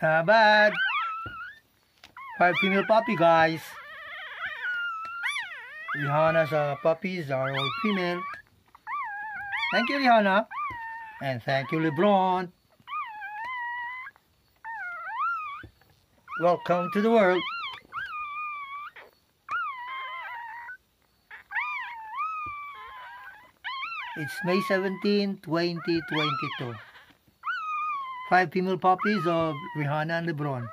Uh, bad. Five female puppy, guys. Rihanna's uh, puppies are all female. Thank you, Rihanna. And thank you, LeBron. Welcome to the world. It's May 17, 2022. Five female puppies of Rihanna and LeBron.